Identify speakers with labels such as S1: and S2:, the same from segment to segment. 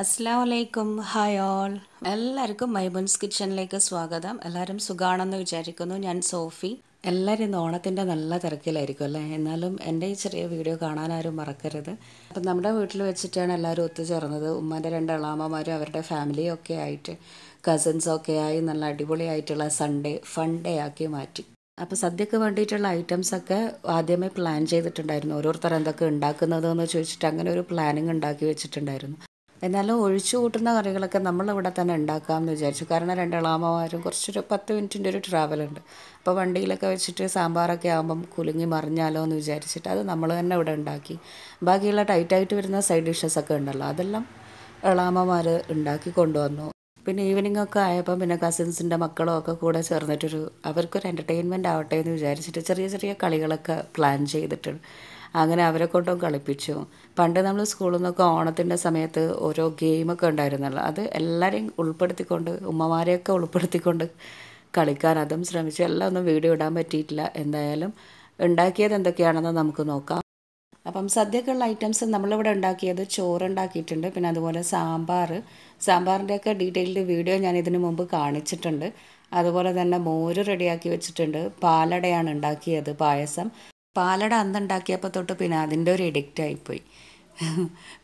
S1: അസ്സാം വലൈക്കും hi all എല്ലാവർക്കും മൈബൻസ് കിച്ചണിലേക്ക് സ്വാഗതം. എല്ലാവരും സുഖാണെന്ന് വിചാരിക്കുന്നു. ഞാൻ സോഫി. എല്ലാവരും ഇന്ന് ഓണത്തിന്റെ നല്ല തിരക്കിലായിരിക്കും അല്ലേ? എന്നാലും എന്റെ ഈ ചെറിയ വീഡിയോ കാണാൻ ആരും മറക്കരുത്. അപ്പം നമ്മുടെ വീട്ടിൽ വെച്ചിട്ടാണ് എല്ലാവരും ഒത്തുചേർന്നത്. ഉമ്മന്റെ രണ്ട് ഇളാമ്മമാരും അവരുടെ ഫാമിലിയും ഒക്കെ ആയിട്ട് കസിൻസൊക്കെ ആയി നല്ല അടിപൊളിയായിട്ടുള്ള സൺഡേ ഫൺ ഡേ ആക്കി മാറ്റി. അപ്പോൾ സദ്യക്ക് വേണ്ടിയിട്ടുള്ള ഐറ്റംസൊക്കെ ആദ്യമേ പ്ലാൻ ചെയ്തിട്ടുണ്ടായിരുന്നു. ഓരോരുത്തർ എന്തൊക്കെ ഉണ്ടാക്കുന്നതെന്ന് ചോദിച്ചിട്ട് അങ്ങനെ ഒരു പ്ലാനിങ് ഉണ്ടാക്കി വെച്ചിട്ടുണ്ടായിരുന്നു. എന്നാലും ഒഴിച്ചു കൂട്ടുന്ന കറികളൊക്കെ നമ്മളിവിടെ തന്നെ ഉണ്ടാക്കാമെന്ന് വിചാരിച്ചു. കാരണം രണ്ടാളാമ്മമാരും കുറച്ചൊരു പത്ത് മിനിറ്റിന്റെ ഒരു ട്രാവലുണ്ട് അപ്പോൾ വണ്ടിയിലൊക്കെ വെച്ചിട്ട് സാമ്പാറൊക്കെ ആകുമ്പം കുലുങ്ങി മറിഞ്ഞാലോ എന്ന് വിചാരിച്ചിട്ട് അത് നമ്മൾ തന്നെ ഇവിടെ ഉണ്ടാക്കി. ബാക്കിയുള്ള ടൈറ്റായിട്ട് വരുന്ന സൈഡ് ഡിഷസ് ഒക്കെ ഉണ്ടല്ലോ അതെല്ലാം ഇളാമ്മമാർ ഉണ്ടാക്കി കൊണ്ടുവന്നു. പിന്നെ ഈവനിങ് ഒക്കെ ആയപ്പോൾ പിന്നെ കസിൻസിന്റെ മക്കളും ഒക്കെ കൂടെ ചേർന്നിട്ടൊരു അവർക്കൊരു എന്റർടൈൻമെന്റ് ആവട്ടെ എന്ന് വിചാരിച്ചിട്ട് ചെറിയ ചെറിയ കളികളൊക്കെ പ്ലാൻ ചെയ്തിട്ടുണ്ട്. അങ്ങനെ അവരെ കൊണ്ടും കളിപ്പിച്ചു. പണ്ട് നമ്മൾ സ്കൂളിൽ നിന്നൊക്കെ ഓണത്തിന്റെ സമയത്ത് ഓരോ ഗെയിമൊക്കെ ഉണ്ടായിരുന്നല്ലോ. അത് എല്ലാവരെയും ഉൾപ്പെടുത്തിക്കൊണ്ട് ഉമ്മമാരെയൊക്കെ ഉൾപ്പെടുത്തിക്കൊണ്ട് കളിക്കാൻ അതും ശ്രമിച്ചു. എല്ലാം ഒന്നും വീഡിയോ ഇടാൻ പറ്റിയിട്ടില്ല. എന്തായാലും ഉണ്ടാക്കിയത് എന്തൊക്കെയാണെന്ന് നമുക്ക് നോക്കാം. അപ്പം സദ്യക്കുള്ള ഐറ്റംസ് നമ്മളിവിടെ ഉണ്ടാക്കിയത് ചോറ് ഉണ്ടാക്കിയിട്ടുണ്ട്. പിന്നെ അതുപോലെ സാമ്പാർ സാമ്പാറിന്റെയൊക്കെ ഡീറ്റെയിൽഡ് വീഡിയോ ഞാൻ ഇതിനു മുമ്പ് കാണിച്ചിട്ടുണ്ട്. അതുപോലെ തന്നെ മോര് റെഡിയാക്കി വെച്ചിട്ടുണ്ട്. പാലടയാണ് ഉണ്ടാക്കിയത് പായസം. പാലട അന്ന് ഉണ്ടാക്കിയപ്പോൾ തൊട്ട് പിന്നെ അതിന്റെ ഒരു എഡിക്റ്റ് ആയിപ്പോയി.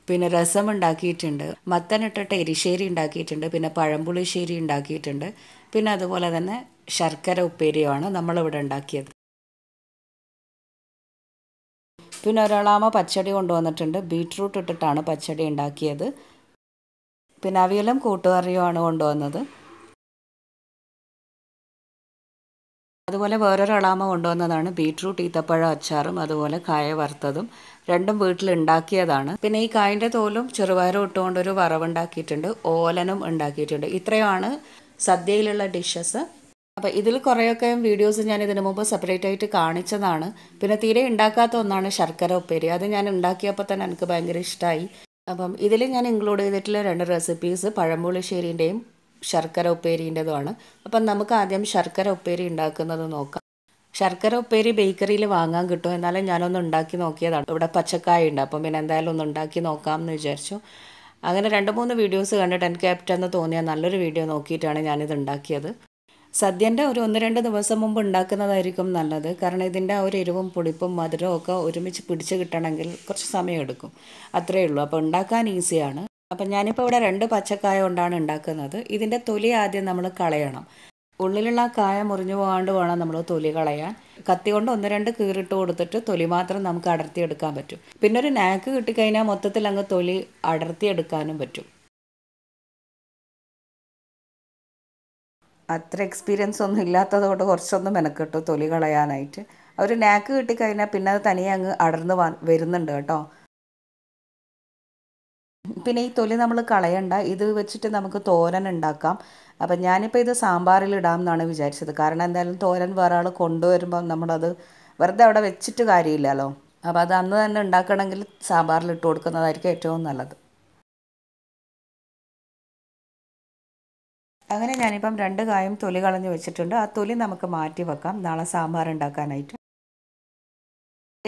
S1: പിന്നെ രസം ഉണ്ടാക്കിയിട്ടുണ്ട്. മത്തനിട്ടിട്ട് എരിശ്ശേരി ഉണ്ടാക്കിയിട്ടുണ്ട്. പിന്നെ പഴംപുളിശ്ശേരി ഉണ്ടാക്കിയിട്ടുണ്ട്. പിന്നെ അതുപോലെ തന്നെ ശർക്കര ഉപ്പേരിയുമാണ് നമ്മളിവിടെ ഉണ്ടാക്കിയത്. പിന്നെ ഒരാളാമ പച്ചടി കൊണ്ടുവന്നിട്ടുണ്ട്. ബീട്രൂട്ട് ഇട്ടിട്ടാണ് പച്ചടി ഉണ്ടാക്കിയത്. പിന്നെ അവിയലും കൂട്ടുകറിയുമാണ് കൊണ്ടുവന്നത്. അതുപോലെ വേറൊരളാമ കൊണ്ടുവന്നതാണ് ബീട്രൂട്ട് ഈത്തപ്പഴം അച്ചാറും അതുപോലെ കായ വറുത്തതും രണ്ടും വീട്ടിൽ ഉണ്ടാക്കിയതാണ് പിന്നെ ഈ കായന്റെ തോലും ചെറുപയറും ഇട്ടുകൊണ്ടൊരു വറവുണ്ടാക്കിയിട്ടുണ്ട്. ഓലനും ഉണ്ടാക്കിയിട്ടുണ്ട്. ഇത്രയുമാണ് സദ്യയിലുള്ള ഡിഷസ്. അപ്പോൾ ഇതിൽ കുറേയൊക്കെ വീഡിയോസ് ഞാൻ ഇതിനു മുമ്പ് സെപ്പറേറ്റ് ആയിട്ട് കാണിച്ചതാണ്. പിന്നെ തീരെ ഉണ്ടാക്കാത്ത ഒന്നാണ് ശർക്കര ഉപ്പേരി. അത് ഞാൻ ഉണ്ടാക്കിയപ്പോൾ തന്നെ എനിക്ക് ഭയങ്കര ഇഷ്ടമായി അപ്പം ഇതിൽ ഞാൻ ഇൻക്ലൂഡ് ചെയ്തിട്ടുള്ള രണ്ട് റെസിപ്പീസ് പഴമ്പുളിശ്ശേരിന്റെയും ശർക്കര ഉപ്പേരിന്റെതുമാണ്. അപ്പം നമുക്ക് ആദ്യം ശർക്കര ഉപ്പേരി ഉണ്ടാക്കുന്നത് നോക്കാം. ശർക്കര ഉപ്പേരി ബേക്കറിയിൽ വാങ്ങാൻ കിട്ടും. എന്നാലും ഞാനൊന്ന് ഉണ്ടാക്കി നോക്കിയതാണ്. ഇവിടെ പച്ചക്കായ ഉണ്ട് അപ്പം പിന്നെ എന്തായാലും ഒന്ന് ഉണ്ടാക്കി നോക്കാം എന്ന് വിചാരിച്ചു. അങ്ങനെ രണ്ട് മൂന്ന് വീഡിയോസ് കണ്ടിട്ട് എനിക്ക് ആപ്റ്റെന്ന് തോന്നിയ നല്ലൊരു വീഡിയോ നോക്കിയിട്ടാണ് ഞാനിത് ഉണ്ടാക്കിയത്. സദ്യന്റെ ഒരു ഒന്ന് രണ്ട് ദിവസം മുമ്പ് ഉണ്ടാക്കുന്നതായിരിക്കും നല്ലത്. കാരണം ഇതിന്റെ ആ ഒരു എരിവും പുളിപ്പും മധുരവും ഒക്കെ ഒരുമിച്ച് പിടിച്ച് കിട്ടണമെങ്കിൽ കുറച്ച് സമയം എടുക്കും. അത്രയേ ഉള്ളൂ. അപ്പോൾ ഉണ്ടാക്കാൻ ഈസിയാണ്. അപ്പം ഞാനിപ്പോൾ ഇവിടെ രണ്ട് പച്ചക്കായ കൊണ്ടാണ് ഉണ്ടാക്കുന്നത്. ഇതിന്റെ തൊലി ആദ്യം നമ്മൾ കളയണം. ഉള്ളിലുള്ള കായ മുറിഞ്ഞു പോകാണ്ട് വേണം നമ്മൾ തൊലി കളയാൻ. കത്തി കൊണ്ട് ഒന്ന് രണ്ട് കീറിട്ട് കൊടുത്തിട്ട് തൊലി മാത്രം നമുക്ക് അടർത്തിയെടുക്കാൻ പറ്റും. പിന്നെ ഒരു നാക്ക് കിട്ടിക്കഴിഞ്ഞാൽ മൊത്തത്തിൽ അങ്ങ് തൊലി അടർത്തിയെടുക്കാനും പറ്റും. അത്ര എക്സ്പീരിയൻസ് ഒന്നും ഇല്ലാത്തതുകൊണ്ട് കുറച്ചൊന്നും മെനക്കെട്ടു തൊലി കളയാനായിട്ട്. ഒരു നാക്ക് കിട്ടിക്കഴിഞ്ഞാൽ പിന്നെ അത് തനിയെ അങ്ങ് അടർന്ന് വരുന്നുണ്ട് കേട്ടോ. പിന്നെ ഈ തൊലി നമ്മൾ കളയണ്ട. ഇത് വെച്ചിട്ട് നമുക്ക് തോരൻ ഉണ്ടാക്കാം. അപ്പം ഞാനിപ്പോൾ ഇത് സാമ്പാറിൽ ഇടാം എന്നാണ് വിചാരിച്ചത്. കാരണം എന്തായാലും തോരൻ വേറെ ആൾ കൊണ്ടുവരുമ്പം നമ്മളത് വെറുതെ അവിടെ വെച്ചിട്ട് കാര്യമില്ലല്ലോ. അപ്പോൾ അത് അന്ന് തന്നെ ഉണ്ടാക്കണമെങ്കിൽ സാമ്പാറിൽ ഇട്ട് കൊടുക്കുന്നതായിരിക്കും ഏറ്റവും നല്ലത്. അങ്ങനെ ഞാനിപ്പം രണ്ട് കായും തൊലി കളഞ്ഞ് വെച്ചിട്ടുണ്ട്. ആ തൊലി നമുക്ക് മാറ്റി വെക്കാം. നാളെ സാമ്പാർ ഉണ്ടാക്കാനായിട്ട്.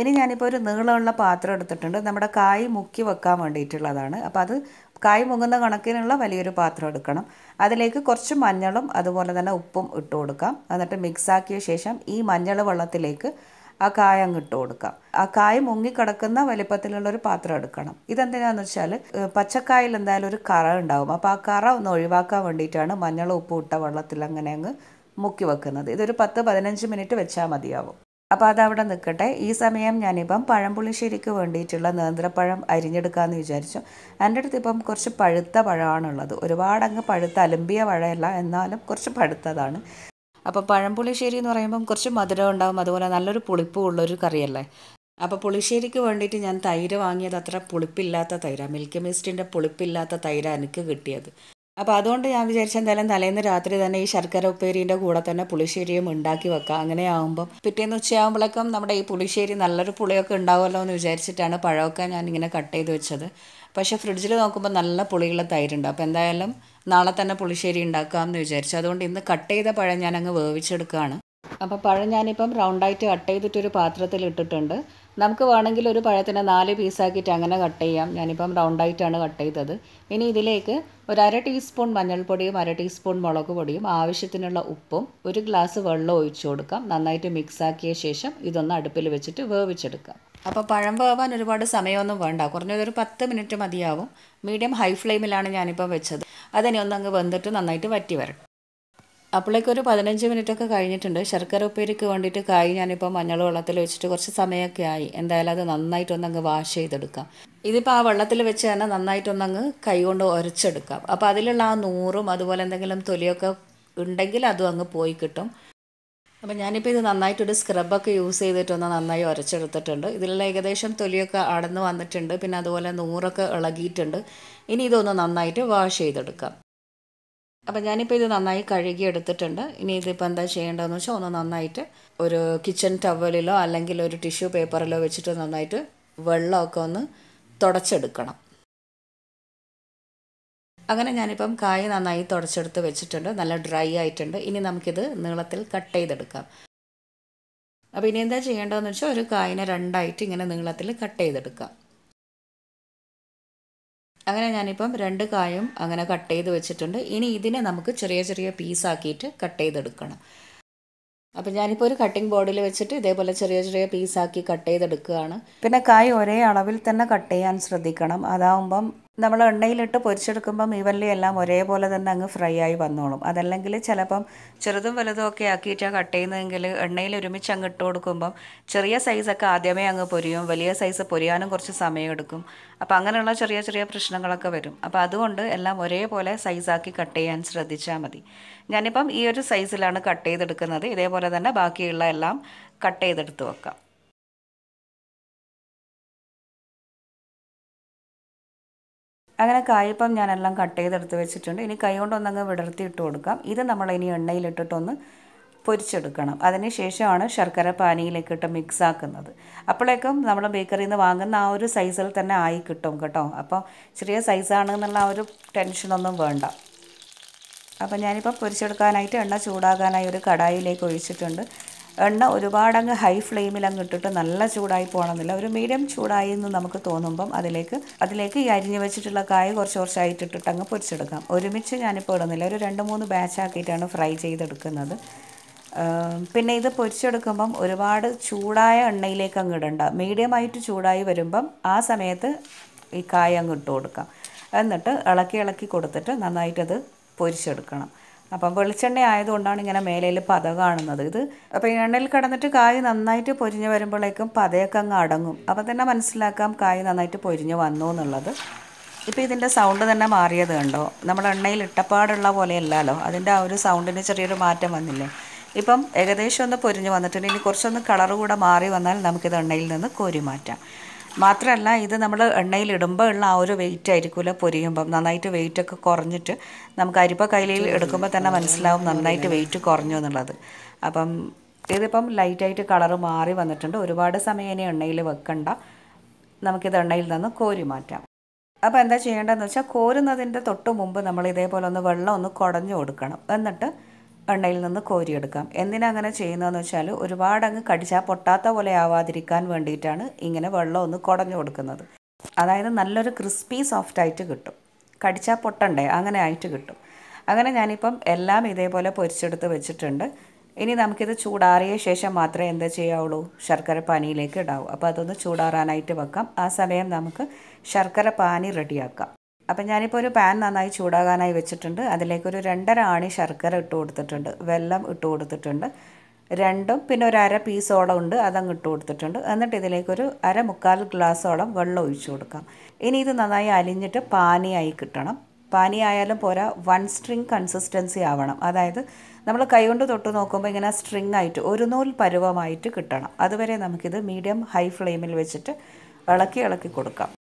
S1: ഇനി ഞാനിപ്പോൾ ഒരു നീളമുള്ള പാത്രം എടുത്തിട്ടുണ്ട്. നമ്മുടെ കായ് മുക്കി വെക്കാൻ വേണ്ടിയിട്ടുള്ളതാണ്. അപ്പോൾ അത് കായ് മുങ്ങുന്ന കണക്കിനുള്ള വലിയൊരു പാത്രം എടുക്കണം. അതിലേക്ക് കുറച്ച് മഞ്ഞളും അതുപോലെ തന്നെ ഉപ്പും ഇട്ട് കൊടുക്കാം. എന്നിട്ട് മിക്സാക്കിയ ശേഷം ഈ മഞ്ഞൾ വെള്ളത്തിലേക്ക് ആ കായ അങ്ങ് ഇട്ട് കൊടുക്കാം. ആ കായ മുങ്ങിക്കിടക്കുന്ന വലിപ്പത്തിലുള്ള ഒരു പാത്രം എടുക്കണം. ഇതെന്തിനാന്ന് വെച്ചാൽ പച്ചക്കായിൽ എന്തായാലും ഒരു കറ ഉണ്ടാവും. അപ്പോൾ ആ കറ ഒന്ന് ഒഴിവാക്കാൻ വേണ്ടിയിട്ടാണ് മഞ്ഞളും ഉപ്പും ഇട്ട വെള്ളത്തിൽ അങ്ങനെ അങ്ങ് മുക്കി വെക്കുന്നത്. ഇതൊരു പത്ത് പതിനഞ്ച് മിനിറ്റ് വെച്ചാൽ മതിയാവും. അപ്പോൾ അതവിടെ നിൽക്കട്ടെ. ഈ സമയം ഞാനിപ്പം പഴംപുളിശ്ശേരിക്ക് വേണ്ടിയിട്ടുള്ള നേന്ത്രപ്പഴം അരിഞ്ഞെടുക്കാമെന്ന് വിചാരിച്ചു. എന്റെ അടുത്ത് ഇപ്പം കുറച്ച് പഴുത്ത പഴമാണുള്ളത്. ഒരുപാട് അങ്ങ് പഴുത്ത അലമ്പിയ പഴയല്ല എന്നാലും കുറച്ച് പഴുത്തതാണ്. അപ്പോൾ പഴംപുളിശ്ശേരി എന്ന് പറയുമ്പം കുറച്ച് മധുരം ഉണ്ടാകും അതുപോലെ നല്ലൊരു പുളിപ്പും ഉള്ളൊരു കറിയല്ലേ? അപ്പോൾ പുളിശ്ശേരിക്ക് വേണ്ടിയിട്ട് ഞാൻ തൈര് വാങ്ങിയത് അത്ര പുളിപ്പില്ലാത്ത തൈരാണ് മിൽക്ക് മിസ്റ്റിന്റെ പുളിപ്പില്ലാത്ത തൈരാണ് എനിക്ക് കിട്ടിയത്. അപ്പോൾ അതുകൊണ്ട് ഞാൻ വിചാരിച്ച എന്തായാലും തലേന്ന് രാത്രി തന്നെ ഈ ശർക്കര ഉപ്പേരീന്റെ കൂടെ തന്നെ പുളിശ്ശേരിയും ഉണ്ടാക്കി വെക്കാം. അങ്ങനെ ആകുമ്പോൾ പിറ്റേന്ന് ഉച്ചയാകുമ്പോഴേക്കും നമ്മുടെ ഈ പുളിശ്ശേരി നല്ലൊരു പുളിയൊക്കെ ഉണ്ടാവുമല്ലോ എന്ന് വിചാരിച്ചിട്ടാണ് പഴമൊക്കെ ഞാൻ ഇങ്ങനെ കട്ട് ചെയ്ത് വെച്ചത്. പക്ഷേ ഫ്രിഡ്ജിൽ നോക്കുമ്പോൾ നല്ല പുളിയുള്ള തൈരുണ്ട്. അപ്പോൾ എന്തായാലും നാളെ തന്നെ പുളിശ്ശേരി ഉണ്ടാക്കാമെന്ന് വിചാരിച്ചു. അതുകൊണ്ട് ഇന്ന് കട്ട് ചെയ്ത പഴം ഞാൻ അങ്ങ് വേവിച്ചെടുക്കുകയാണ് അപ്പോൾ പഴം ഞാനിപ്പം റൗണ്ടായിട്ട് കട്ട് ചെയ്തിട്ടൊരു പാത്രത്തിൽ ഇട്ടിട്ടുണ്ട്. നമുക്ക് വേണമെങ്കിൽ ഒരു പഴത്തിനെ നാല് പീസാക്കിയിട്ട് അങ്ങനെ കട്ട് ചെയ്യാം. ഞാനിപ്പം റൗണ്ടായിട്ടാണ് കട്ട് ചെയ്തത്. ഇനി ഇതിലേക്ക് ഒരു അര ടീസ്പൂൺ മഞ്ഞൾപ്പൊടിയും അര ടീസ്പൂൺ മുളക് പൊടിയും ആവശ്യത്തിനുള്ള ഉപ്പും ഒരു ഗ്ലാസ് വെള്ളം ഒഴിച്ചു കൊടുക്കാം. നന്നായിട്ട് മിക്സാക്കിയ ശേഷം ഇതൊന്ന് അടുപ്പിൽ വെച്ചിട്ട് വേവിച്ചെടുക്കാം. അപ്പോൾ പഴം വേവാൻ ഒരുപാട് സമയമൊന്നും വേണ്ട. കുറഞ്ഞതൊരു പത്ത് മിനിറ്റ് മതിയാവും. മീഡിയം ഹൈ ഫ്ലെയിമിലാണ് ഞാനിപ്പം വെച്ചത്. അതിനെ ഒന്ന് അങ്ങ് വെന്തിട്ട് നന്നായിട്ട് വറ്റി വരട്ടെ അപ്പോഴേക്ക് ഒരു പതിനഞ്ച് മിനിറ്റ് ഒക്കെ കഴിഞ്ഞിട്ടുണ്ട്. ശർക്കര ഉപ്പേരിക്ക് വേണ്ടിയിട്ട് കായ് ഞാനിപ്പോൾ മഞ്ഞൾ വെള്ളത്തിൽ വെച്ചിട്ട് കുറച്ച് സമയമൊക്കെ ആയി. എന്തായാലും അത് നന്നായിട്ടൊന്നങ്ങ് വാഷ് ചെയ്തെടുക്കാം. ഇതിപ്പോൾ ആ വെള്ളത്തിൽ വെച്ച് തന്നെ നന്നായിട്ടൊന്നങ്ങ് കൈ കൊണ്ട് ഉരച്ചെടുക്കാം അപ്പോൾ അതിലുള്ള ആ നൂറും അതുപോലെ എന്തെങ്കിലും തൊലിയൊക്കെ ഉണ്ടെങ്കിൽ അതും അങ്ങ് പോയി കിട്ടും. അപ്പം ഞാനിപ്പോൾ ഇത് നന്നായിട്ടൊരു സ്ക്രബൊക്കെ യൂസ് ചെയ്തിട്ടൊന്ന് നന്നായി ഉരച്ചെടുത്തിട്ടുണ്ട് ഇതിലുള്ള ഏകദേശം തൊലിയൊക്കെ അടന്ന് വന്നിട്ടുണ്ട്. പിന്നെ അതുപോലെ നൂറൊക്കെ ഇളകിയിട്ടുണ്ട്. ഇനി ഇതൊന്ന് നന്നായിട്ട് വാഷ് ചെയ്തെടുക്കാം. അപ്പം ഞാനിപ്പോൾ ഇത് നന്നായി കഴുകി എടുത്തിട്ടുണ്ട്. ഇനി ഇതിപ്പോൾ എന്താ ചെയ്യേണ്ടതെന്ന് വെച്ചാൽ ഒന്ന് നന്നായിട്ട് ഒരു കിച്ചൺ ടവലിലോ അല്ലെങ്കിൽ ഒരു ടിഷ്യൂ പേപ്പറിലോ വെച്ചിട്ട് നന്നായിട്ട് വെള്ളമൊക്കെ ഒന്ന് തുടച്ചെടുക്കണം. അങ്ങനെ ഞാനിപ്പം കായ് നന്നായി തുടച്ചെടുത്ത് വെച്ചിട്ടുണ്ട്. നല്ല ഡ്രൈ ആയിട്ടുണ്ട്. ഇനി നമുക്കിത് നീളത്തിൽ കട്ട് ചെയ്തെടുക്കാം. അപ്പോൾ ഇനി എന്താ ചെയ്യേണ്ടതെന്ന് വെച്ചാൽ ഒരു കായിനെ രണ്ടായിട്ട് ഇങ്ങനെ നീളത്തിൽ കട്ട് ചെയ്തെടുക്കാം. അങ്ങനെ ഞാനിപ്പം രണ്ട് കായും അങ്ങനെ കട്ട് ചെയ്ത് വെച്ചിട്ടുണ്ട്. ഇനി ഇതിനെ നമുക്ക് ചെറിയ ചെറിയ പീസാക്കിയിട്ട് കട്ട് ചെയ്തെടുക്കണം. അപ്പം ഞാനിപ്പോൾ ഒരു കട്ടിംഗ് ബോർഡിൽ വെച്ചിട്ട് ഇതേപോലെ ചെറിയ ചെറിയ പീസാക്കി കട്ട് ചെയ്തെടുക്കുകയാണ്. പിന്നെ കായ് ഒരേ അളവിൽ തന്നെ കട്ട് ചെയ്യാൻ ശ്രദ്ധിക്കണം. അതാവുമ്പം നമ്മൾ എണ്ണയിലിട്ട് പൊരിച്ചെടുക്കുമ്പം ഇവല്ലി എല്ലാം ഒരേപോലെ തന്നെ അങ്ങ് ഫ്രൈ ആയി വന്നോളും. അതല്ലെങ്കിൽ ചിലപ്പം ചെറുതും വലുതും ഒക്കെ ആക്കിയിട്ടാണ് കട്ട് ചെയ്യുന്നതെങ്കിൽ എണ്ണയിൽ ഒരുമിച്ച് അങ്ങ് ഇട്ട് കൊടുക്കുമ്പം ചെറിയ സൈസൊക്കെ ആദ്യമേ അങ്ങ് പൊരിയും. വലിയ സൈസ് പൊരിയാനും കുറച്ച് സമയമെടുക്കും അപ്പോൾ അങ്ങനെയുള്ള ചെറിയ ചെറിയ പ്രശ്നങ്ങളൊക്കെ വരും. അപ്പോൾ അതുകൊണ്ട് എല്ലാം ഒരേപോലെ സൈസാക്കി കട്ട് ചെയ്യാൻ ശ്രദ്ധിച്ചാൽ മതി. ഞാനിപ്പം ഈ ഒരു സൈസിലാണ് കട്ട് ചെയ്തെടുക്കുന്നത്. ഇതേപോലെ തന്നെ ബാക്കിയുള്ള എല്ലാം കട്ട് ചെയ്തെടുത്ത് വെക്കാം. അങ്ങനെ കായപ്പം ഞാനെല്ലാം കട്ട് ചെയ്തെടുത്ത് വെച്ചിട്ടുണ്ട്. ഇനി കൈ കൊണ്ടൊന്നങ്ങ് വിടർത്തി ഇട്ട് കൊടുക്കാം. ഇത് നമ്മൾ ഇനി എണ്ണയിലിട്ടിട്ടൊന്ന് പൊരിച്ചെടുക്കണം. അതിന് ശേഷമാണ് ശർക്കര പാനിയിലേക്ക് ഇട്ട് മിക്സ് ആക്കുന്നത്. അപ്പോഴേക്കും നമ്മൾ ബേക്കറിയിൽ നിന്ന് വാങ്ങുന്ന ആ ഒരു സൈസിൽ തന്നെ ആയി കിട്ടും കേട്ടോ. അപ്പോൾ ചെറിയ സൈസാണ് എന്നുള്ള ആ ഒരു ടെൻഷനൊന്നും വേണ്ട. അപ്പോൾ ഞാനിപ്പോൾ പൊരിച്ചെടുക്കാനായിട്ട് എണ്ണ ചൂടാകാനായി ഒരു കടായിലേക്ക് ഒഴിച്ചിട്ടുണ്ട്. എണ്ണ ഒരുപാടങ്ങ് ഹൈ ഫ്ലെയിമിൽ അങ്ങ് ഇട്ടിട്ട് നല്ല ചൂടായി പോകണമെന്നില്ല. ഒരു മീഡിയം ചൂടായി എന്ന് നമുക്ക് തോന്നുമ്പം അതിലേക്ക് അതിലേക്ക് ഈ അരിഞ്ഞു വെച്ചിട്ടുള്ള കായ കുറച്ച് കുറച്ചായിട്ട് ഇട്ടിട്ട് അങ്ങ് പൊരിച്ചെടുക്കാം. ഒരുമിച്ച് ഞാനിപ്പോൾ ഇടുന്നില്ല. ഒരു രണ്ട് മൂന്ന് ബാച്ച് ആക്കിയിട്ടാണ് ഫ്രൈ ചെയ്തെടുക്കുന്നത്. പിന്നെ ഇത് പൊരിച്ചെടുക്കുമ്പം ഒരുപാട് ചൂടായ എണ്ണയിലേക്ക് അങ്ങ് ഇടണ്ട. മീഡിയമായിട്ട് ചൂടായി വരുമ്പം ആ സമയത്ത് ഈ കായ അങ്ങ് ഇട്ട് കൊടുക്കാം. എന്നിട്ട് ഇളക്കി ഇളക്കി കൊടുത്തിട്ട് നന്നായിട്ടത് പൊരിച്ചെടുക്കണം. അപ്പം വെളിച്ചെണ്ണ ആയതുകൊണ്ടാണ് ഇങ്ങനെ മേലയിൽ പത കാണുന്നത്. ഇത് അപ്പം എണ്ണയിൽ കിടന്നിട്ട് കായ് നന്നായിട്ട് പൊരിഞ്ഞ് വരുമ്പോഴേക്കും പതയൊക്കെ അങ്ങ് അടങ്ങും. അപ്പം തന്നെ മനസ്സിലാക്കാം കായ് നന്നായിട്ട് പൊരിഞ്ഞ് വന്നു എന്നുള്ളത്. ഇപ്പോൾ ഇതിന്റെ സൗണ്ട് തന്നെ മാറിയത് കണ്ടോ? നമ്മൾ എണ്ണയിൽ ഇട്ടപ്പാടുള്ള പോലെയല്ലല്ലോ? അതിന്റെ ആ ഒരു സൗണ്ടിന് ചെറിയൊരു മാറ്റം വന്നില്ലേ? ഇപ്പം ഏകദേശം ഒന്ന് പൊരിഞ്ഞ് വന്നിട്ടുണ്ട്. ഇനി കുറച്ചൊന്ന് കളർ കൂടെ മാറി വന്നാൽ നമുക്കിത് എണ്ണയിൽ നിന്ന് കോരി മാറ്റാം. മാത്രമല്ല ഇത് നമ്മൾ എണ്ണയിൽ ഇടുമ്പോൾ ഉള്ള ആ ഒരു വെയിറ്റ് ആയിരിക്കില്ല പൊരിയുമ്പം. നന്നായിട്ട് വെയിറ്റ് ഒക്കെ കുറഞ്ഞിട്ട് നമുക്ക് അരിപ്പ കയ്യിൽ എടുക്കുമ്പോൾ തന്നെ മനസ്സിലാവും നന്നായിട്ട് വെയിറ്റ് കുറഞ്ഞു എന്നുള്ളത്. അപ്പം ഇതിപ്പം ലൈറ്റായിട്ട് കളർ മാറി വന്നിട്ടുണ്ട്. ഒരുപാട് സമയം ഇനി എണ്ണയിൽ വെക്കണ്ട. നമുക്കിത് എണ്ണയിൽ നിന്ന് കോരി മാറ്റാം. അപ്പോൾ എന്താ ചെയ്യേണ്ടതെന്ന് വെച്ചാൽ കോരുന്നതിന്റെ തൊട്ട് മുമ്പ് നമ്മൾ ഇതേപോലെ ഒന്ന് വെള്ളം ഒന്ന് കുടഞ്ഞു കൊടുക്കണം. എന്നിട്ട് എണ്ണയിൽ നിന്ന് കോരിയെടുക്കാം. എന്തിനാ അങ്ങനെ ചെയ്യുന്നതെന്ന് വെച്ചാൽ ഒരുപാട് അങ്ങ് കടിച്ചാൽ പൊട്ടാത്ത പോലെ ആവാതിരിക്കാൻ വേണ്ടിയിട്ടാണ് ഇങ്ങനെ വെള്ളം ഒന്ന് കുടഞ്ഞു കൊടുക്കുന്നത്. അതായത് നല്ലൊരു ക്രിസ്പി സോഫ്റ്റ് ആയിട്ട് കിട്ടും. കടിച്ചാൽ പൊട്ടണ്ടേ? അങ്ങനെ ആയിട്ട് കിട്ടും. അങ്ങനെ ഞാനിപ്പം എല്ലാം ഇതേപോലെ പൊരിച്ചെടുത്ത് വെച്ചിട്ടുണ്ട്. ഇനി നമുക്കിത് ചൂടാറിയ ശേഷം മാത്രമേ എന്താ ചെയ്യാവുള്ളൂ? ശർക്കര പാനിയിലേക്ക് ഇടാവൂ. അപ്പോൾ അതൊന്ന് ചൂടാറാനായിട്ട് വെക്കാം. ആ സമയം നമുക്ക് ശർക്കര പാനി റെഡിയാക്കാം. അപ്പം ഞാനിപ്പോൾ ഒരു പാൻ നന്നായി ചൂടാകാനായി വെച്ചിട്ടുണ്ട്. അതിലേക്കൊരു രണ്ടര ആണി ശർക്കര ഇട്ട് കൊടുത്തിട്ടുണ്ട്. വെള്ളം ഇട്ട് കൊടുത്തിട്ടുണ്ട്. രണ്ടും പിന്നെ ഒരു അര പീസോളം ഉണ്ട്. അതങ്ങ് ഇട്ട് കൊടുത്തിട്ടുണ്ട്. എന്നിട്ട് ഇതിലേക്കൊരു അര മുക്കാൽ ഗ്ലാസ്സോളം വെള്ളം ഒഴിച്ചു കൊടുക്കാം. ഇനി ഇത് നന്നായി അലിഞ്ഞിട്ട് പാനിയായി കിട്ടണം. പാനി ആയാലും പോരാ വൺ സ്ട്രിങ് കൺസിസ്റ്റൻസി ആവണം. അതായത് നമ്മൾ കൈകൊണ്ട് തൊട്ട് നോക്കുമ്പോൾ ഇങ്ങനെ സ്ട്രിങ് ആയിട്ട് ഒരു നൂൽ പരുവമായിട്ട് കിട്ടണം. അതുവരെ നമുക്കിത് മീഡിയം ഹൈ ഫ്ലെയിമിൽ വെച്ചിട്ട് ഇളക്കി ഇളക്കി കൊടുക്കാം.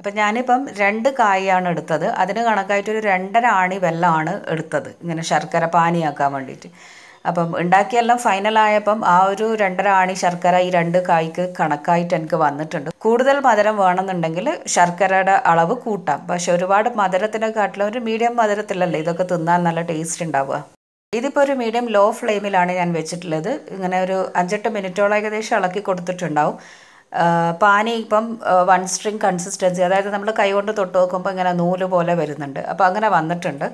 S1: അപ്പം ഞാനിപ്പം രണ്ട് കായാണ് എടുത്തത്. അതിന് കണക്കായിട്ടൊരു രണ്ടര ആണി വെള്ളമാണ് എടുത്തത്. ഇങ്ങനെ ശർക്കര പാനിയാക്കാൻ വേണ്ടിയിട്ട്. അപ്പം ഉണ്ടാക്കിയെല്ലാം ഫൈനലായപ്പം ആ ഒരു രണ്ടര ആണി ശർക്കര ഈ രണ്ട് കായ്ക്ക് കണക്കായിട്ട് എനിക്ക് വന്നിട്ടുണ്ട്. കൂടുതൽ മധുരം വേണമെന്നുണ്ടെങ്കിൽ ശർക്കരയുടെ അളവ് കൂട്ടാം. പക്ഷെ ഒരുപാട് മധുരത്തിനെക്കാട്ടിലും ഒരു മീഡിയം മധുരത്തിലല്ലേ ഇതൊക്കെ തിന്നാൻ നല്ല ടേസ്റ്റ് ഉണ്ടാവുക. ഇതിപ്പോൾ ഒരു മീഡിയം ലോ ഫ്ലെയിമിലാണ് ഞാൻ വെച്ചിട്ടുള്ളത്. ഇങ്ങനെ ഒരു അഞ്ചെട്ട് മിനിറ്റോളം ഏകദേശം ഇളക്കി കൊടുത്തിട്ടുണ്ടാവും. പാനി ഇപ്പം വൺ സ്ട്രിങ് കൺസിസ്റ്റൻസി അതായത് നമ്മൾ കൈകൊണ്ട് തൊട്ട് നോക്കുമ്പോൾ ഇങ്ങനെ നൂൽ പോലെ വരുന്നുണ്ട്. അപ്പോൾ അങ്ങനെ വന്നിട്ടുണ്ട്.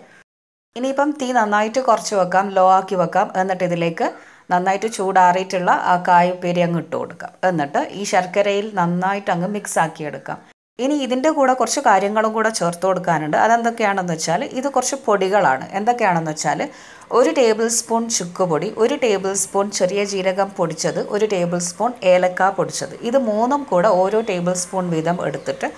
S1: ഇനിയിപ്പം തീ നന്നായിട്ട് കുറച്ച് വെക്കാം ലോ ആക്കി വെക്കാം. എന്നിട്ട് ഇതിലേക്ക് നന്നായിട്ട് ചൂടാറിയിട്ടുള്ള ആ കായുപ്പേരി അങ്ങ് ഇട്ട് കൊടുക്കാം. എന്നിട്ട് ഈ ശർക്കരയിൽ നന്നായിട്ട് അങ്ങ് മിക്സ് ആക്കി എടുക്കാം. ഇനി ഇതിന്റെ കൂടെ കുറച്ച് കാര്യങ്ങളും കൂടെ ചേർത്ത് കൊടുക്കാനുണ്ട്. അതെന്തൊക്കെയാണെന്ന് വെച്ചാൽ ഇത് കുറച്ച് പൊടികളാണ്. എന്തൊക്കെയാണെന്ന് വെച്ചാൽ ഒരു ടേബിൾ സ്പൂൺ ചുക്കുപൊടി ഒരു ടേബിൾ സ്പൂൺ ചെറിയ ജീരകം പൊടിച്ചത് ഒരു ടേബിൾ സ്പൂൺ ഏലക്ക പൊടിച്ചത്. ഇത് മൂന്നും കൂടെ ഓരോ ടേബിൾ സ്പൂൺ വീതം എടുത്തിട്ട്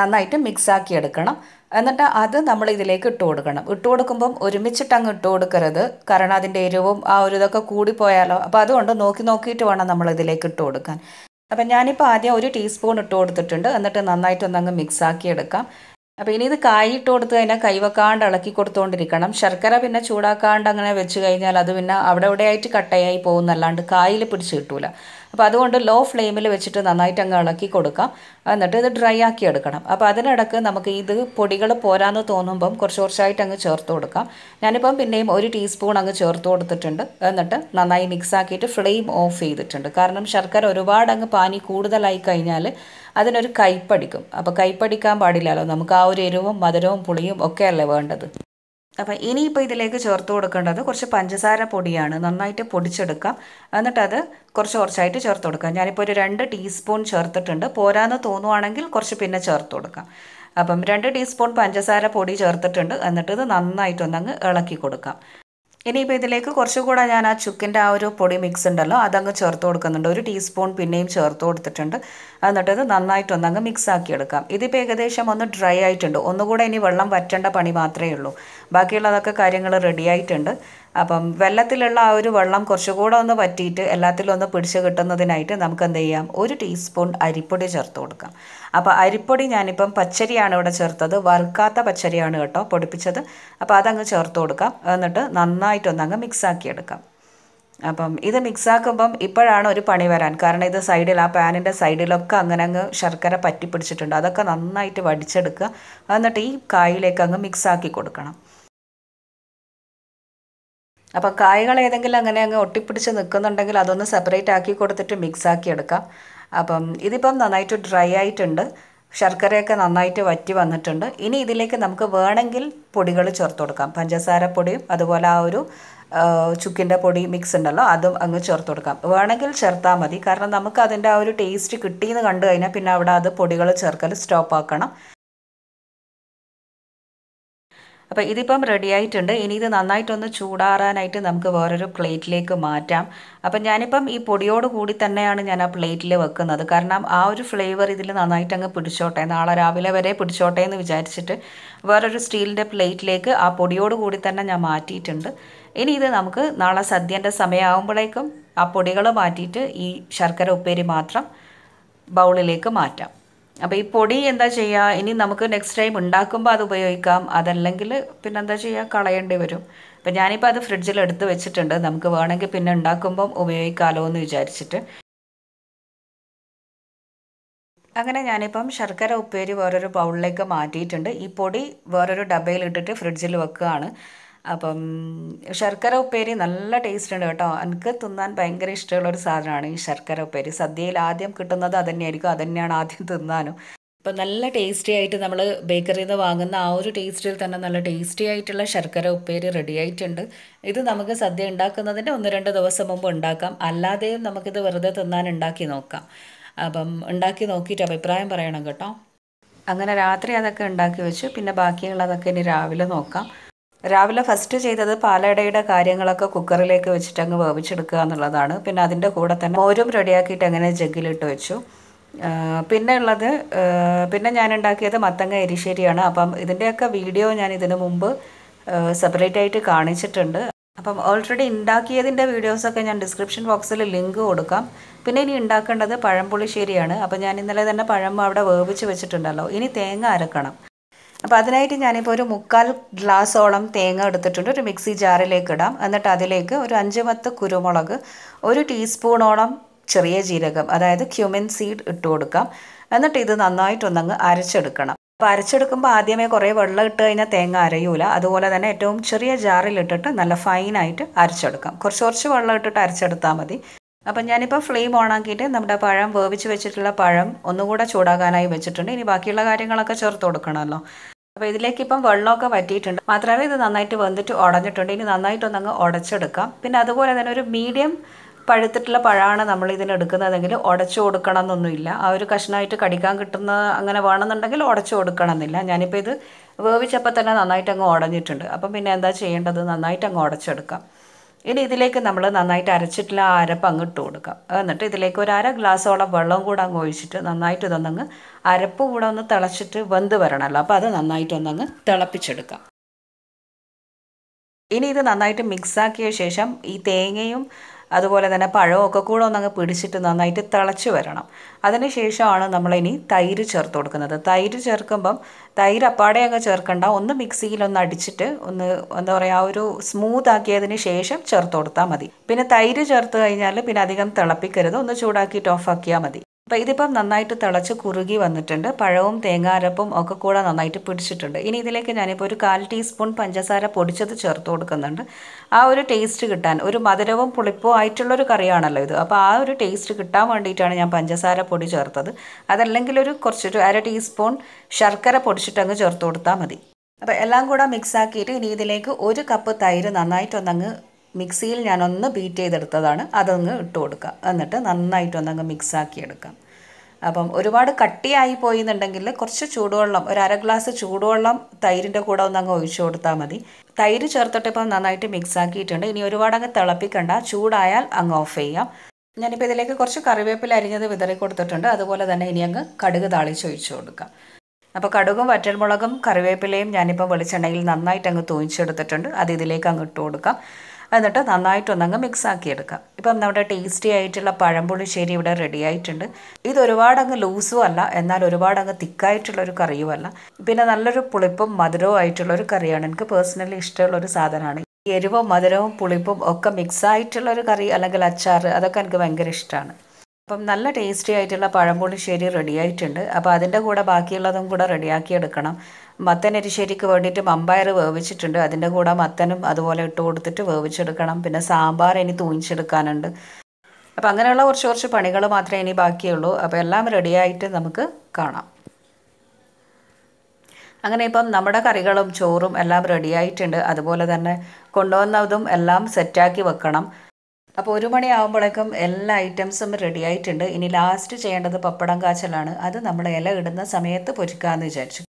S1: നന്നായിട്ട് മിക്സാക്കി എടുക്കണം. എന്നിട്ട് അത് നമ്മൾ ഇതിലേക്ക് ഇട്ട് കൊടുക്കണം. ഇട്ട് കൊടുക്കുമ്പം ഒരുമിച്ചിട്ട് അങ്ങ് ഇട്ട് കൊടുക്കരുത്. കാരണം അതിന്റെ എരിവും ആ ഒരു ഇതൊക്കെ കൂടിപ്പോയാലോ. അപ്പോൾ അതുകൊണ്ട് നോക്കി നോക്കിയിട്ട് വേണം നമ്മൾ ഇതിലേക്ക് ഇട്ട് കൊടുക്കാൻ. അപ്പം ഞാനിപ്പോൾ ആദ്യം ഒരു ടീസ്പൂൺ ഇട്ട് കൊടുത്തിട്ടുണ്ട്. എന്നിട്ട് നന്നായിട്ട് അങ്ങ് മിക്സ് ആക്കി എടുക്കാം അപ്പോൾ ഇനി ഇത് കായ് ഇട്ട് കൊടുത്ത് കഴിഞ്ഞാൽ കൈവക്കാണ്ട് ഇളക്കി കൊടുത്തുകൊണ്ടിരിക്കണം ശർക്കര പിന്നെ ചൂടാക്കാണ്ട് അങ്ങനെ വെച്ച് കഴിഞ്ഞാൽ അത് പിന്നെ അവിടെ ഇവിടെയായിട്ട് കട്ടയായി പോകുന്നല്ലാണ്ട് കായിൽ പിടിച്ച് കിട്ടൂല. അപ്പോൾ അതുകൊണ്ട് ലോ ഫ്ലെയിമിൽ വെച്ചിട്ട് നന്നായിട്ട് അങ്ങ് ഇളക്കി കൊടുക്കാം. എന്നിട്ട് ഇത് ഡ്രൈ ആക്കി എടുക്കണം. അപ്പോൾ അതിനിടക്ക് നമുക്ക് ഇത് പൊടികൾ പോരാന്ന് തോന്നുമ്പം കുറച്ച് കുറച്ചായിട്ട് അങ്ങ് ചേർത്ത് കൊടുക്കാം. ഞാനിപ്പം പിന്നെയും ഒരു ടീസ്പൂൺ അങ്ങ് ചേർത്ത് കൊടുത്തിട്ടുണ്ട്. എന്നിട്ട് നന്നായി മിക്സ് ആക്കിയിട്ട് ഫ്ലെയിം ഓഫ് ചെയ്തിട്ടുണ്ട്. കാരണം ശർക്കര ഒരുപാട് അങ്ങ് പാനി കൂടുതലായി കഴിഞ്ഞാൽ അതിനൊരു കയ്പടിക്കും അപ്പോൾ കയ്പടിക്കാൻ പാടില്ലല്ലോ. നമുക്ക് ആ ഒരു എരിവും മധുരവും പുളിയും ഒക്കെയല്ലേ വേണ്ടത്? അപ്പം ഇനിയിപ്പോൾ ഇതിലേക്ക് ചേർത്ത് കൊടുക്കേണ്ടത് കുറച്ച് പഞ്ചസാര പൊടിയാണ്. നന്നായിട്ട് പൊടിച്ചെടുക്കാം. എന്നിട്ട് അത് കുറച്ച് കുറച്ചായിട്ട് ചേർത്ത് കൊടുക്കാം. ഞാനിപ്പോൾ ഒരു രണ്ട് ടീസ്പൂൺ ചേർത്തിട്ടുണ്ട്. പോരാന്ന് തോന്നുവാണെങ്കിൽ കുറച്ച് പിന്നെ ചേർത്ത് കൊടുക്കാം. അപ്പം രണ്ട് ടീസ്പൂൺ പഞ്ചസാര പൊടി ചേർത്തിട്ടുണ്ട്. എന്നിട്ട് ഇത് നന്നായിട്ടൊന്നങ്ങ് ഇളക്കി കൊടുക്കാം. ഇനിയിപ്പോൾ ഇതിലേക്ക് കുറച്ചുകൂടെ ഞാൻ ആ ചുക്കിന്റെ ആ ഒരു പൊടി മിക്സ് ഉണ്ടല്ലോ അതങ്ങ് ചേർത്ത് കൊടുക്കുന്നുണ്ട്. ഒരു ടീസ്പൂൺ പിന്നെയും ചേർത്ത് കൊടുത്തിട്ടുണ്ട്. എന്നിട്ട് ഇത് നന്നായിട്ടൊന്ന് അങ്ങ് മിക്സ് ആക്കി എടുക്കാം ഇതിപ്പോൾ ഏകദേശം ഒന്ന് ഡ്രൈ ആയിട്ടുണ്ട്. ഒന്നുകൂടെ ഇനി വെള്ളം വറ്റേണ്ട പണി മാത്രമേ ഉള്ളൂ. ബാക്കിയുള്ളതൊക്കെ കാര്യങ്ങൾ റെഡി ആയിട്ടുണ്ട്. അപ്പം വെള്ളത്തിലുള്ള ആ ഒരു വെള്ളം കുറച്ചുകൂടെ ഒന്ന് വറ്റിയിട്ട് എല്ലാത്തിലും ഒന്ന് പിടിച്ച് കിട്ടുന്നതിനായിട്ട് നമുക്ക് എന്ത് ചെയ്യാം? ഒരു ടീസ്പൂൺ അരിപ്പൊടി ചേർത്ത് കൊടുക്കാം. അപ്പോൾ അരിപ്പൊടി ഞാനിപ്പം പച്ചരിയാണ് ഇവിടെ ചേർത്തത്. വറുക്കാത്ത പച്ചരിയാണ് കേട്ടോ പൊടിപ്പിച്ചത്. അപ്പോൾ അതങ്ങ് ചേർത്ത് കൊടുക്കാം. എന്നിട്ട് നന്നായിട്ടൊന്നങ്ങ് മിക്സ് ആക്കി എടുക്കാം അപ്പം ഇത് മിക്സ് ആക്കുമ്പം ഇപ്പോഴാണ് ഒരു പണി വരാൻ. കാരണം ഇത് സൈഡിൽ ആ പാനിന്റെ സൈഡിലൊക്കെ അങ്ങനെ അങ്ങ് ശർക്കര പറ്റി പിടിച്ചിട്ടുണ്ട് അതൊക്കെ നന്നായിട്ട് വടിച്ചെടുക്കുക. എന്നിട്ട് ഈ കായിലേക്ക് അങ്ങ് മിക്സ് ആക്കി കൊടുക്കണം. അപ്പോൾ കായകൾ ഏതെങ്കിലും അങ്ങനെ അങ്ങ് ഒട്ടിപ്പിടിച്ച് നിൽക്കുന്നുണ്ടെങ്കിൽ അതൊന്ന് സെപ്പറേറ്റ് ആക്കി കൊടുത്തിട്ട് മിക്സ് ആക്കി എടുക്കാം. അപ്പം ഇതിപ്പം നന്നായിട്ട് ഡ്രൈ ആയിട്ടുണ്ട്. ശർക്കരയൊക്കെ നന്നായിട്ട് വറ്റി വന്നിട്ടുണ്ട്. ഇനി ഇതിലേക്ക് നമുക്ക് വേണമെങ്കിൽ പൊടികൾ ചേർത്ത് കൊടുക്കാം. പഞ്ചസാര പൊടിയും അതുപോലെ ആ ഒരു ചുക്കിന്റെ പൊടി മിക്സ് ഉണ്ടല്ലോ അതും അങ്ങ് ചേർത്ത് കൊടുക്കാം. വേണമെങ്കിൽ ചേർത്താൽ മതി. കാരണം നമുക്ക് അതിന്റെ ആ ഒരു ടേസ്റ്റ് കിട്ടിയെന്ന് കണ്ടു കഴിഞ്ഞാൽ പിന്നെ അവിടെ അത് പൊടികൾ ചേർക്കൽ സ്റ്റോപ്പ് ആക്കണം. അപ്പോൾ ഇതിപ്പം റെഡി ആയിട്ടുണ്ട്. ഇനി ഇത് നന്നായിട്ടൊന്ന് ചൂടാറാനായിട്ട് നമുക്ക് വേറൊരു പ്ലേറ്റിലേക്ക് മാറ്റാം. അപ്പം ഞാനിപ്പം ഈ പൊടിയോട് കൂടി തന്നെയാണ് ഞാൻ ആ പ്ലേറ്റിൽ വെക്കുന്നത്. കാരണം ആ ഒരു ഫ്ലേവർ ഇതിൽ നന്നായിട്ട് അങ്ങ് പിടിച്ചോട്ടെ. നാളെ രാവിലെ വരെ പിടിച്ചോട്ടെ എന്ന് വിചാരിച്ചിട്ട് വേറൊരു സ്റ്റീലിന്റെ പ്ലേറ്റിലേക്ക് ആ പൊടിയോട് കൂടി തന്നെ ഞാൻ മാറ്റിയിട്ടുണ്ട്. ഇനി ഇത് നമുക്ക് നാളെ സദ്യന്റെ സമയമാകുമ്പോഴേക്കും ആ പൊടികൾ മാറ്റിയിട്ട് ഈ ശർക്കര ഉപ്പേരി മാത്രം ബൗളിലേക്ക് മാറ്റാം. അപ്പോൾ ഈ പൊടി എന്താ ചെയ്യുക ഇനി നമുക്ക് നെക്സ്റ്റ് ടൈം ഉണ്ടാക്കുമ്പോൾ അത് ഉപയോഗിക്കാം. അതല്ലെങ്കിൽ പിന്നെ എന്താ ചെയ്യുക കളയേണ്ടി വരും. അപ്പം ഞാനിപ്പോൾ അത് ഫ്രിഡ്ജിൽ എടുത്ത് വെച്ചിട്ടുണ്ട്. നമുക്ക് വേണമെങ്കിൽ പിന്നെ ഉണ്ടാക്കുമ്പം ഉപയോഗിക്കാമല്ലോ എന്ന് വിചാരിച്ചിട്ട്. അങ്ങനെ ഞാനിപ്പം ശർക്കര ഉപ്പേരി വേറൊരു ബൗളിലേക്ക് മാറ്റിയിട്ടുണ്ട്. ഈ പൊടി വേറൊരു ഡബയിൽ ഇട്ടിട്ട് ഫ്രിഡ്ജിൽ വെക്കുകയാണ്. അപ്പം ശർക്കര ഉപ്പേരി നല്ല ടേസ്റ്റ് ഉണ്ട് കേട്ടോ. എനിക്ക് തിന്നാൻ ഭയങ്കര ഇഷ്ടമുള്ള ഒരു സാധനമാണ് ഈ ശർക്കര ഉപ്പേരി. സദ്യയിൽ ആദ്യം കിട്ടുന്നത് അത് തന്നെയായിരിക്കും അത് തന്നെയാണ് ആദ്യം തിന്നാനും. ഇപ്പം നല്ല ടേസ്റ്റി ആയിട്ട് നമ്മൾ ബേക്കറിയിൽ നിന്ന് വാങ്ങുന്ന ആ ഒരു ടേസ്റ്റിൽ തന്നെ നല്ല ടേസ്റ്റി ആയിട്ടുള്ള ശർക്കര ഉപ്പേരി റെഡി ആയിട്ടുണ്ട്. ഇത് നമുക്ക് സദ്യ ഉണ്ടാക്കുന്നതിന്റെ ഒന്ന് രണ്ട് ദിവസം മുമ്പ് ഉണ്ടാക്കാം. അല്ലാതെയും നമുക്കിത് വെറുതെ തിന്നാൻ ഉണ്ടാക്കി നോക്കാം. അപ്പം ഉണ്ടാക്കി നോക്കിയിട്ട് അഭിപ്രായം പറയണം കേട്ടോ. അങ്ങനെ രാത്രി അതൊക്കെ ഉണ്ടാക്കി വെച്ച്. പിന്നെ ബാക്കിയുള്ളതൊക്കെ ഇനി രാവിലെ നോക്കാം. രാവിലെ ഫസ്റ്റ് ചെയ്തത് പാലടയുടെ കാര്യങ്ങളൊക്കെ കുക്കറിലേക്ക് വെച്ചിട്ട് അങ്ങ് വേവിച്ചെടുക്കുക എന്നുള്ളതാണ്. പിന്നെ അതിന്റെ കൂടെ തന്നെ മോരും റെഡിയാക്കിയിട്ട് അങ്ങനെ ജഗ്ഗിലിട്ട് വെച്ചു. പിന്നെ ഉള്ളത് പിന്നെ ഞാൻ ഉണ്ടാക്കിയത് മത്തങ്ങ എരിശ്ശേരിയാണ്. അപ്പം ഇതിന്റെയൊക്കെ വീഡിയോ ഞാൻ ഇതിനു മുമ്പ് സെപ്പറേറ്റ് ആയിട്ട് കാണിച്ചിട്ടുണ്ട്. അപ്പം ഓൾറെഡി ഉണ്ടാക്കിയതിന്റെ വീഡിയോസൊക്കെ ഞാൻ ഡിസ്ക്രിപ്ഷൻ ബോക്സിൽ ലിങ്ക് കൊടുക്കാം. പിന്നെ ഇനി ഉണ്ടാക്കേണ്ടത് പഴംപുളിശ്ശേരിയാണ്. അപ്പം ഞാൻ ഇന്നലെ തന്നെ പഴം അവിടെ വേവിച്ച് വെച്ചിട്ടുണ്ടല്ലോ. ഇനി തേങ്ങ അരക്കണം. അപ്പോൾ അതിനായിട്ട് ഞാനിപ്പോൾ ഒരു മുക്കാൽ ഗ്ലാസോളം തേങ്ങ എടുത്തിട്ടുണ്ട്. ഒരു മിക്സി ജാറിലേക്ക് ഇടാം. എന്നിട്ട് അതിലേക്ക് ഒരു അഞ്ച് പത്ത് കുരുമുളക് ഒരു ടീസ്പൂണോളം ചെറിയ ജീരകം അതായത് ക്യുമിൻ സീഡ് ഇട്ട് കൊടുക്കാം. എന്നിട്ട് ഇത് നന്നായിട്ടൊന്നങ്ങ് അരച്ചെടുക്കണം. അപ്പോൾ അരച്ചെടുക്കുമ്പോൾ ആദ്യമേ കുറേ വെള്ളം ഇട്ട് കഴിഞ്ഞാൽ തേങ്ങ അരയൂല. അതുപോലെ തന്നെ ഏറ്റവും ചെറിയ ജാറിലിട്ടിട്ട് നല്ല ഫൈനായിട്ട് അരച്ചെടുക്കാം. കുറച്ച് കുറച്ച് വെള്ളം ഇട്ടിട്ട് അരച്ചെടുത്താൽ മതി. അപ്പം ഞാനിപ്പോൾ ഫ്ലെയിം ഓൺ ആക്കിയിട്ട് നമ്മുടെ പഴം വേവിച്ച് വെച്ചിട്ടുള്ള പഴം ഒന്നുകൂടെ ചൂടാകാനായി വെച്ചിട്ടുണ്ട്. ഇനി ബാക്കിയുള്ള കാര്യങ്ങളൊക്കെ ചേർത്ത് കൊടുക്കണമല്ലോ. അപ്പോൾ ഇതിലേക്ക് ഇപ്പം വെള്ളമൊക്കെ വറ്റിയിട്ടുണ്ട്. മാത്രമല്ല ഇത് നന്നായിട്ട് വെന്തിട്ട് ഉടഞ്ഞിട്ടുണ്ട്. ഇനി നന്നായിട്ടൊന്ന് അങ്ങ് ഉടച്ചെടുക്കാം. പിന്നെ അതുപോലെ തന്നെ ഒരു മീഡിയം പഴുത്തിട്ടുള്ള പഴമാണ് നമ്മൾ ഇതിന് എടുക്കുന്നതെങ്കിൽ ഉടച്ചു കൊടുക്കണം എന്നൊന്നുമില്ല ആ ഒരു കഷ്ണമായിട്ട് കടിക്കാൻ കിട്ടുന്ന അങ്ങനെ വേണമെന്നുണ്ടെങ്കിൽ ഉടച്ചു കൊടുക്കണം എന്നില്ല ഞാനിപ്പോൾ ഇത് വേവിച്ചപ്പോൾ തന്നെ നന്നായിട്ട് അങ്ങ് ഉടഞ്ഞിട്ടുണ്ട്. അപ്പം പിന്നെ എന്താ ചെയ്യേണ്ടത്? നന്നായിട്ട് അങ്ങ് ഉടച്ചെടുക്കാം. ഇനി ഇതിലേക്ക് നമ്മൾ നന്നായിട്ട് അരച്ചിട്ടുള്ള ആ അരപ്പ് അങ്ങ് ഇട്ട് കൊടുക്കാം. എന്നിട്ട് ഇതിലേക്ക് ഒരു അര ഗ്ലാസ്സോളം വെള്ളം കൂടെ അങ്ങ് ഒഴിച്ചിട്ട് നന്നായിട്ട് ഇതൊന്നങ്ങ് അരപ്പ് കൂടെ ഒന്ന് തിളച്ചിട്ട് വെന്ത് വരണമല്ലോ അപ്പോൾ അത് നന്നായിട്ടൊന്നങ്ങ് തിളപ്പിച്ചെടുക്കാം. ഇനി ഇത് നന്നായിട്ട് മിക്സാക്കിയ ശേഷം ഈ തേങ്ങയും അതുപോലെ തന്നെ പഴമൊക്കെ കൂടെ ഒന്നങ്ങ് പിടിച്ചിട്ട് നന്നായിട്ട് തിളച്ച് വരണം. അതിന് ശേഷമാണ് നമ്മളിനി തൈര് ചേർത്ത് കൊടുക്കുന്നത്. തൈര് ചേർക്കുമ്പം തൈര് അപ്പാടെ അങ്ങ് ചേർക്കണ്ട. ഒന്ന് മിക്സിയിലൊന്ന് അടിച്ചിട്ട് ഒന്ന് എന്താ പറയുക ആ ഒരു സ്മൂത്ത് ആക്കിയതിന് ശേഷം ചേർത്ത് കൊടുത്താൽ മതി. പിന്നെ തൈര് ചേർത്ത് കഴിഞ്ഞാൽ പിന്നെ അധികം തിളപ്പിക്കരുത്. ഒന്ന് ചൂടാക്കിയിട്ട് ഓഫ് ആക്കിയാൽ മതി. അപ്പോൾ ഇതിപ്പം നന്നായിട്ട് തിളച്ച് കുറുകി വന്നിട്ടുണ്ട്. പഴവും തേങ്ങാരപ്പും ഒക്കെ കൂടെ നന്നായിട്ട് പിടിച്ചിട്ടുണ്ട്. ഇനി ഇതിലേക്ക് ഞാനിപ്പോൾ ഒരു കാൽ ടീസ്പൂൺ പഞ്ചസാര പൊടിച്ചത് ചേർത്ത് കൊടുക്കുന്നുണ്ട്. ആ ഒരു ടേസ്റ്റ് കിട്ടാൻ ഒരു മധുരവും പുളിപ്പും ആയിട്ടുള്ളൊരു കറിയാണല്ലോ ഇത്. അപ്പോൾ ആ ഒരു ടേസ്റ്റ് കിട്ടാൻ വേണ്ടിയിട്ടാണ് ഞാൻ പഞ്ചസാര പൊടി ചേർത്തത്. അതല്ലെങ്കിൽ ഒരു കുറച്ചൊരു അര ടീസ്പൂൺ ശർക്കര പൊടിച്ചിട്ടങ്ങ് ചേർത്ത് കൊടുത്താൽ മതി. അപ്പോൾ എല്ലാം കൂടെ മിക്സ് ആക്കിയിട്ട് ഇനി ഇതിലേക്ക് ഒരു കപ്പ് തൈര് നന്നായിട്ടൊന്നങ്ങ് മിക്സിയിൽ ഞാനൊന്ന് ബീറ്റ് ചെയ്തെടുത്തതാണ്. അതൊന്ന് ഇട്ട് കൊടുക്കുക എന്നിട്ട് നന്നായിട്ടൊന്നങ്ങ് മിക്സ് ആക്കി എടുക്കാം. അപ്പം ഒരുപാട് കട്ടിയായി പോയി എന്നുണ്ടെങ്കിൽ കുറച്ച് ചൂടുവെള്ളം ഒരു അര ഗ്ലാസ് ചൂടുവെള്ളം തൈരിന്റെ കൂടെ ഒന്ന് അങ്ങ് ഒഴിച്ചു കൊടുത്താൽ മതി. തൈര് ചേർത്തിട്ട് ഇപ്പം നന്നായിട്ട് മിക്സ് ആക്കിയിട്ടുണ്ട് ഇനി ഒരുപാട് അങ്ങ് തിളപ്പിക്കണ്ട. ചൂടായാൽ അങ്ങ് ഓഫ് ചെയ്യാം. ഞാനിപ്പോൾ ഇതിലേക്ക് കുറച്ച് കറിവേപ്പില അരിഞ്ഞത് വിതറി കൊടുത്തിട്ടുണ്ട്. അതുപോലെ തന്നെ ഇനി അങ്ങ് കടുക് താളിച്ച് ഒഴിച്ചു കൊടുക്കാം. അപ്പോൾ കടുകും വറ്റൽമുളകും കറിവേപ്പിലയും ഞാനിപ്പോൾ വെളിച്ചെണ്ണയിൽ നന്നായിട്ട് അങ്ങ് തൂയിച്ചെടുത്തിട്ടുണ്ട് അത് ഇതിലേക്ക് അങ്ങ് ഇട്ട് കൊടുക്കാം. എന്നിട്ട് നന്നായിട്ടൊന്നങ്ങ് മിക്സ് ആക്കി എടുക്കാം ഇപ്പം നമ്മുടെ ടേസ്റ്റി ആയിട്ടുള്ള പഴംപുളിശ്ശേരി ഇവിടെ റെഡി ആയിട്ടുണ്ട്. ഇത് ഒരുപാടങ്ങ് ലൂസും അല്ല എന്നാൽ ഒരുപാടങ്ങ് തിക്കായിട്ടുള്ള ഒരു കറിയുമല്ല പിന്നെ നല്ലൊരു പുളിപ്പും മധുരവും ആയിട്ടുള്ള ഒരു കറിയാണ്. എനിക്ക് പേഴ്സണലി ഇഷ്ടമുള്ള ഒരു സാധനമാണ്. എരിവും മധുരവും പുളിപ്പും ഒക്കെ മിക്സ് ആയിട്ടുള്ള ഒരു കറി അല്ലെങ്കിൽ അച്ചാർ അതൊക്കെ എനിക്ക് ഭയങ്കര ഇഷ്ടമാണ്. അപ്പം നല്ല ടേസ്റ്റി ആയിട്ടുള്ള പഴംപുളിശ്ശേരി റെഡി ആയിട്ടുണ്ട്. അപ്പോൾ അതിന്റെ കൂടെ ബാക്കിയുള്ളതും കൂടെ റെഡിയാക്കി എടുക്കണം. മത്തൻ എരിശ്ശേരിക്ക് വേണ്ടിയിട്ട് മമ്പയർ വേവിച്ചിട്ടുണ്ട്. അതിന്റെ കൂടെ മത്തനും അതുപോലെ ഇട്ട് കൊടുത്തിട്ട് വേവിച്ചെടുക്കണം. പിന്നെ സാമ്പാർ ഇനി തൂങ്ങിച്ചെടുക്കാനുണ്ട്. അപ്പോൾ അങ്ങനെയുള്ള കുറച്ച് കുറച്ച് പണികൾ മാത്രമേ ഇനി ബാക്കിയുള്ളൂ. അപ്പോൾ എല്ലാം റെഡിയായിട്ട് നമുക്ക് കാണാം. അങ്ങനെ ഇപ്പം നമ്മുടെ കറികളും ചോറും എല്ലാം റെഡിയായിട്ടുണ്ട് അതുപോലെ തന്നെ കൊണ്ടുവന്നതും എല്ലാം സെറ്റാക്കി വെക്കണം. അപ്പോൾ ഒരു മണിയാകുമ്പോഴേക്കും എല്ലാ ഐറ്റംസും റെഡി ആയിട്ടുണ്ട്. ഇനി ലാസ്റ്റ് ചെയ്യേണ്ടത് പപ്പടം കാച്ചലാണ്. അത് നമ്മൾ ഇല ഇടുന്ന സമയത്ത് പൊരിക്കാമെന്ന് വിചാരിച്ചു.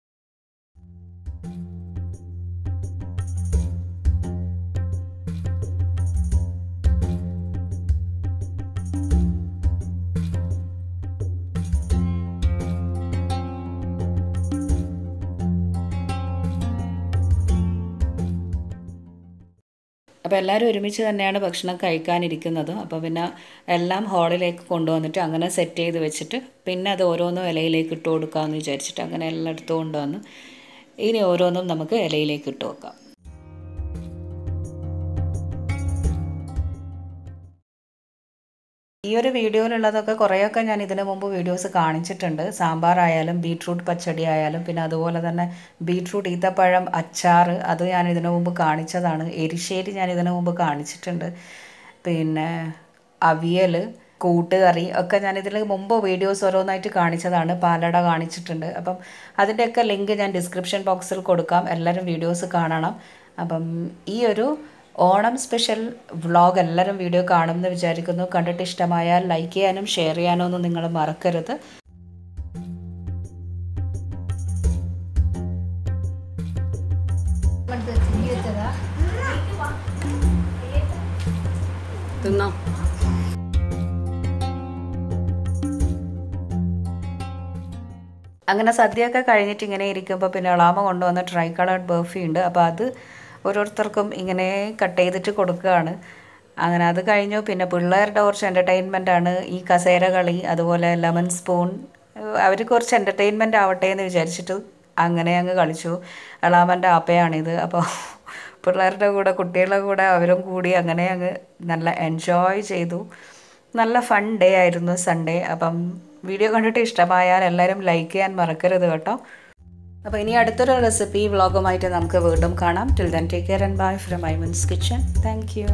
S1: അപ്പോൾ എല്ലാവരും ഒരുമിച്ച് തന്നെയാണ് ഭക്ഷണം കഴിക്കാനിരിക്കുന്നത്. അപ്പോൾ പിന്നെ എല്ലാം ഹാളിലേക്ക് കൊണ്ടുവന്നിട്ട് അങ്ങനെ സെറ്റ് ചെയ്ത് വെച്ചിട്ട് പിന്നെ അത് ഓരോന്നും ഇലയിലേക്ക് ഇട്ട് കൊടുക്കാമെന്ന് വിചാരിച്ചിട്ട് അങ്ങനെ എല്ലാം എടുത്തു കൊണ്ടുവന്ന് ഇനി ഓരോന്നും നമുക്ക് ഇലയിലേക്ക് ഇട്ട് വെക്കാം. ഈ ഒരു വീഡിയോയിലുള്ളതൊക്കെ കുറേയൊക്കെ ഞാൻ ഇതിനു മുമ്പ് വീഡിയോസ് കാണിച്ചിട്ടുണ്ട്. സാമ്പാർ ആയാലും ബീട്രൂട്ട് പച്ചടി ആയാലും പിന്നെ അതുപോലെ തന്നെ ബീട്രൂട്ട് ഈത്തപ്പഴം അച്ചാർ അത് ഞാൻ ഇതിനു മുമ്പ് കാണിച്ചതാണ്. എരിശ്ശേരി ഞാൻ ഇതിനു മുമ്പ് കാണിച്ചിട്ടുണ്ട്. പിന്നെ അവിയൽ കൂട്ടുകറി ഒക്കെ ഞാൻ ഇതിൽ മുമ്പ് വീഡിയോസ് ഓരോന്നായിട്ട് കാണിച്ചതാണ്. പാലട കാണിച്ചിട്ടുണ്ട്. അപ്പം അതിന്റെയൊക്കെ ലിങ്ക് ഞാൻ ഡിസ്ക്രിപ്ഷൻ ബോക്സിൽ കൊടുക്കാം. എല്ലാവരും വീഡിയോസ് കാണണം. അപ്പം ഈ ഒരു ഓണം സ്പെഷ്യൽ വ്ളോഗ് എല്ലാവരും വീഡിയോ കാണുമെന്ന് വിചാരിക്കുന്നു. കണ്ടിട്ട് ഇഷ്ടമായാൽ ലൈക്ക് ചെയ്യാനും ഷെയർ ചെയ്യാനും ഒന്നും നിങ്ങൾ മറക്കരുത്. തിന്നോ. അങ്ങനെ സദ്യയൊക്കെ കഴിഞ്ഞിട്ട് ഇങ്ങനെ ഇരിക്കുമ്പോൾ പിന്നെ ഇളാമ കൊണ്ടുവന്ന ട്രൈ കളേർഡ് ബർഫി ഉണ്ട്. അപ്പോൾ അത് ഓരോരുത്തർക്കും ഇങ്ങനെ കട്ട് ചെയ്തിട്ട് കൊടുക്കുകയാണ്. അങ്ങനെ അത് കഴിഞ്ഞു. പിന്നെ പിള്ളേരുടെ കുറച്ച് എന്റർടൈൻമെന്റ് ആണ്. ഈ കസേര കളി അതുപോലെ ലെമൺ സ്പൂൺ അവർ കുറച്ച് എന്റർടൈൻമെന്റ് ആവട്ടെ എന്ന് വിചാരിച്ചിട്ട് അങ്ങനെ അങ്ങ് കളിച്ചു. എളാമന്റെ ആപ്പയാണിത്. അപ്പോൾ പിള്ളേരുടെ കൂടെ കുട്ടികളുടെ കൂടെ അവരും കൂടി അങ്ങനെ അങ്ങ് നല്ല എൻജോയ് ചെയ്തു. നല്ല ഫൺ ഡേ ആയിരുന്നു സൺഡേ അപ്പം വീഡിയോ കണ്ടിട്ട് ഇഷ്ടമായാൽ എല്ലാവരും ലൈക്ക് ചെയ്യാൻ മറക്കരുത് കേട്ടോ. അപ്പോൾ ഇനി അടുത്തൊരു റെസിപ്പി വ്ളോഗുമായിട്ട് നമുക്ക് വീണ്ടും കാണാം. Till then take care and bye from Maimans kitchen thank you